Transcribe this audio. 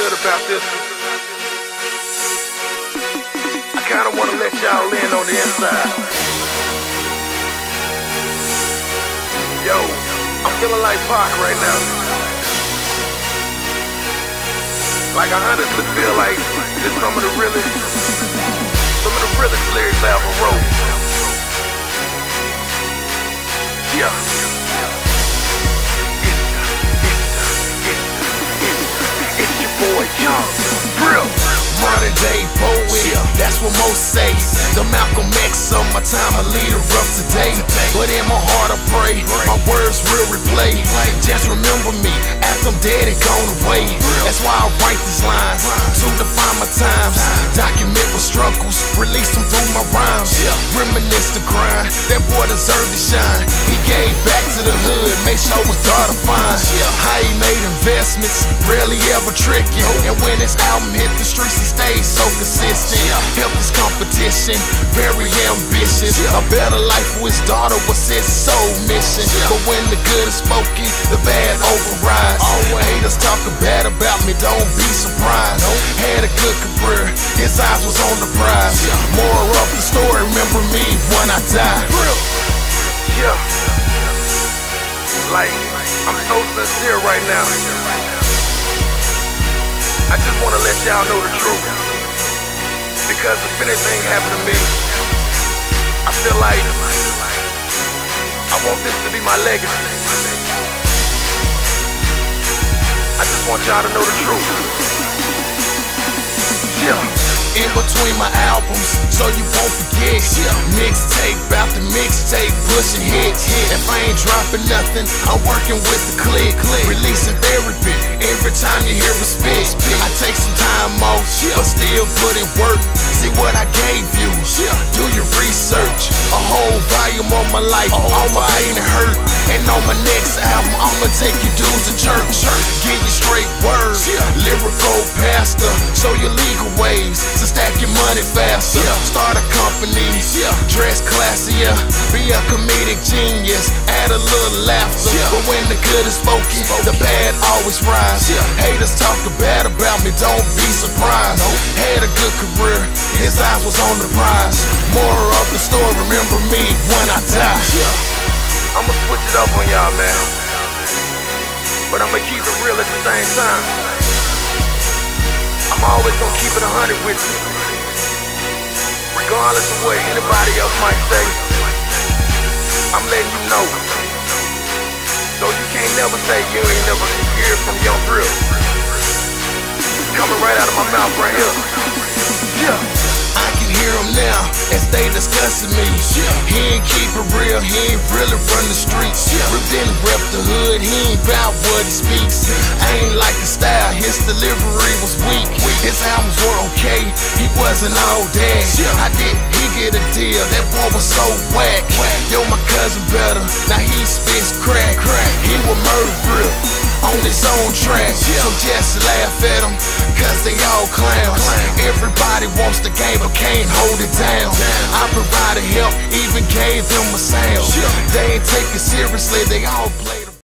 good about this I kinda wanna let y'all in on the inside. Yo, I'm feeling like Pac right now. Like I honestly feel like this some of the really, some of the realest lyrics I ever wrote. Boy real modern day poet. That's what most say. The Malcolm X of my time, a leader of today. But in my heart, I pray my words will replay. Just remember me after I'm dead and gone away. That's why I write these lines to define my times. Document my struggles, release them through my rhymes. Reminisce the grind. That boy deserved to shine. He gave back to the hood, make sure his daughter fine. How he made investments, rarely ever tricking. And when his album hit the streets, he stayed so consistent. Help this competition, very ambitious. A better life for his daughter was his sole mission. But when the good is spoken, the bad overrides. Always haters talking bad about me, don't be surprised. Had a good career, his eyes was on the prize. More of the story, remember me when I die. Yeah. Like, I'm so sincere right now. I just wanna let y'all know the truth. Because if anything happened to me, I feel like I want this to be my legacy. I just want y'all to know the truth. In between my albums, so you won't forget. Mixtape the mixtape, pushing hits. If I ain't dropping nothing, I'm working with the click, releasing therapy. Every time you hear a spit, I take some time off, but still put in work. See what I gave you. Do your research. A whole volume of my life, all my pain and hurt. And on my next album, I'ma take you dudes to church. Give you straight words, lyrical pastor. Money faster. Start a company, dress classier. Be a comedic genius, add a little laughter. But when the good is spoken, the bad always rise. Haters talking bad about me, don't be surprised. Had a good career, his eyes was on the prize. More of the story, remember me when I die. I'ma switch it up on y'all, man. But I'ma keep it real at the same time. I'm always gonna keep it a hundred with you. Regardless of what anybody else might say, I'm letting you know. So you can't never say you ain't never hear from Young Real. Coming right out of my mouth right here. Hear him now as they discussing me. He ain't keep it real, he ain't really run the streets. Ripped in rep the hood, he ain't bout what he speaks. I ain't like the style, his delivery was weak. His albums were okay, he wasn't all that. I did, he get a deal, that boy was so whack. Yo, my cousin better, now he spits crack. He was murder real his own track. So just laugh at him, cause they all clowns. Everybody wants the game but can't hold it down. I provided help, even gave them a sound. They ain't take it seriously, they all play.